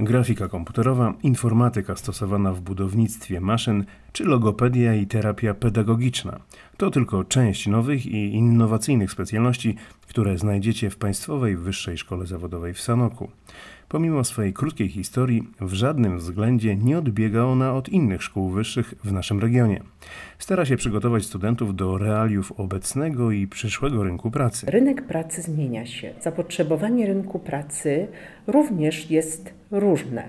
grafika komputerowa, informatyka stosowana w budownictwie maszyn czy logopedia i terapia pedagogiczna. To tylko część nowych i innowacyjnych specjalności, które znajdziecie w Państwowej Wyższej Szkole Zawodowej w Sanoku. Pomimo swojej krótkiej historii, w żadnym względzie nie odbiega ona od innych szkół wyższych w naszym regionie. Stara się przygotować studentów do realiów obecnego i przyszłego rynku pracy. Rynek pracy zmienia się. Zapotrzebowanie rynku pracy również jest różne.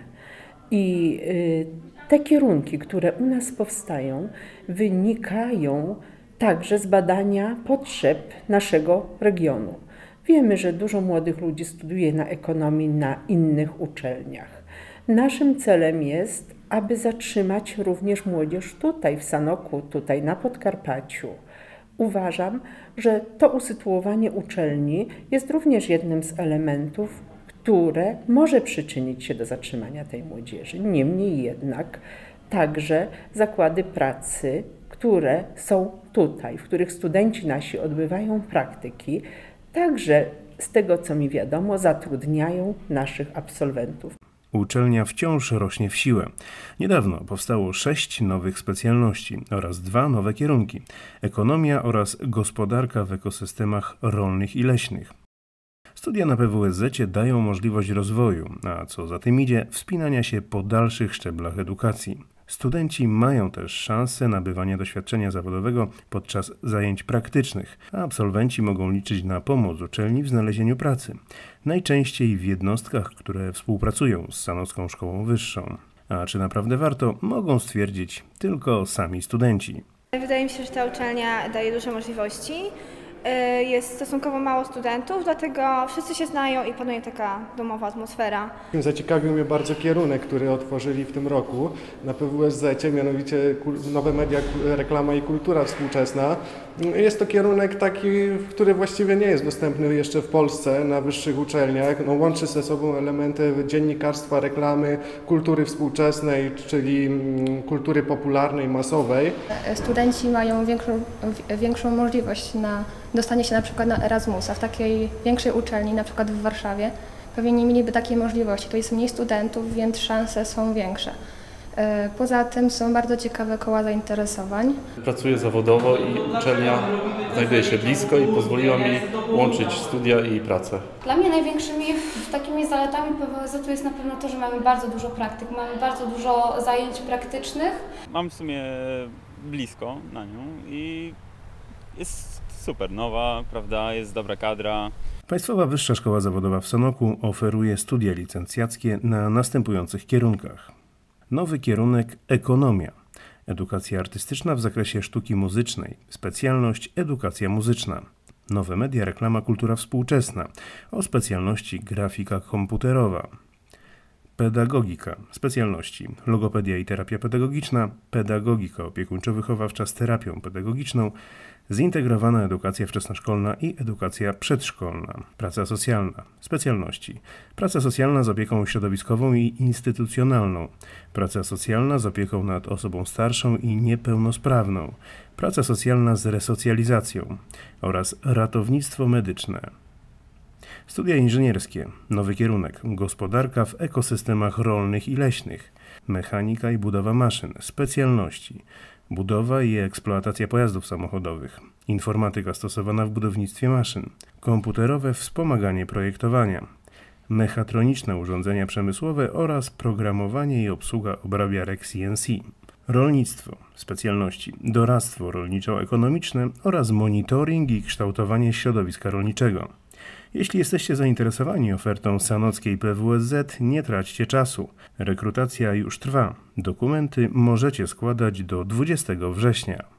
I y, te kierunki, które u nas powstają, wynikają także z badania potrzeb naszego regionu. Wiemy, że dużo młodych ludzi studiuje na ekonomii na innych uczelniach. Naszym celem jest, aby zatrzymać również młodzież tutaj w Sanoku, tutaj na Podkarpaciu. Uważam, że to usytuowanie uczelni jest również jednym z elementów, które może przyczynić się do zatrzymania tej młodzieży. Niemniej jednak także zakłady pracy, które są tutaj, w których studenci nasi odbywają praktyki, także z tego co mi wiadomo, zatrudniają naszych absolwentów. Uczelnia wciąż rośnie w siłę. Niedawno powstało sześć nowych specjalności oraz dwa nowe kierunki: ekonomia oraz gospodarka w ekosystemach rolnych i leśnych. Studia na PWSZ dają możliwość rozwoju, a co za tym idzie, wspinania się po dalszych szczeblach edukacji. Studenci mają też szansę nabywania doświadczenia zawodowego podczas zajęć praktycznych, a absolwenci mogą liczyć na pomoc uczelni w znalezieniu pracy, najczęściej w jednostkach, które współpracują z Sanocką Szkołą Wyższą. A czy naprawdę warto, mogą stwierdzić tylko sami studenci. Wydaje mi się, że ta uczelnia daje duże możliwości. Y, jest stosunkowo mało studentów, dlatego wszyscy się znają i panuje taka domowa atmosfera. Zaciekawił mnie bardzo kierunek, który otworzyli w tym roku na PWSZ, mianowicie nowe media, reklama i kultura współczesna. Jest to kierunek taki, który właściwie nie jest dostępny jeszcze w Polsce na wyższych uczelniach. No, łączy ze sobą elementy dziennikarstwa, reklamy, kultury współczesnej, czyli mm, kultury popularnej, masowej. Studenci mają większą, większą możliwość na dostanie się na przykład na Erasmusa w takiej większej uczelni, na przykład w Warszawie. Pewnie nie mieliby takiej możliwości. To jest mniej studentów, więc szanse są większe. E, poza tym są bardzo ciekawe koła zainteresowań. Pracuję zawodowo i uczelnia znajduje się blisko i pozwoliła mi łączyć studia i pracę. Dla mnie największymi takimi zaletami PWZ jest na pewno to, że mamy bardzo dużo praktyk, mamy bardzo dużo zajęć praktycznych. Mam w sumie blisko na nią i jest super nowa, prawda, jest dobra kadra. Państwowa Wyższa Szkoła Zawodowa w Sanoku oferuje studia licencjackie na następujących kierunkach. Nowy kierunek ekonomia. Edukacja artystyczna w zakresie sztuki muzycznej. Specjalność edukacja muzyczna. Nowe media, reklama, kultura współczesna. O specjalności grafika komputerowa. Pedagogika. Specjalności. Logopedia i terapia pedagogiczna. Pedagogika opiekuńczo-wychowawcza z terapią pedagogiczną zintegrowana edukacja wczesnoszkolna i edukacja przedszkolna, praca socjalna, specjalności, praca socjalna z opieką środowiskową i instytucjonalną, praca socjalna z opieką nad osobą starszą i niepełnosprawną, praca socjalna z resocjalizacją oraz ratownictwo medyczne. Studia inżynierskie, nowy kierunek, gospodarka w ekosystemach rolnych i leśnych, mechanika i budowa maszyn, specjalności, budowa i eksploatacja pojazdów samochodowych, informatyka stosowana w budownictwie maszyn, komputerowe wspomaganie projektowania, mechatroniczne urządzenia przemysłowe oraz programowanie i obsługa obrabiarek CNC. Rolnictwo, specjalności, doradztwo rolniczo-ekonomiczne oraz monitoring i kształtowanie środowiska rolniczego. Jeśli jesteście zainteresowani ofertą sanockiej PWSZ, nie traćcie czasu. Rekrutacja już trwa. Dokumenty możecie składać do 20 września.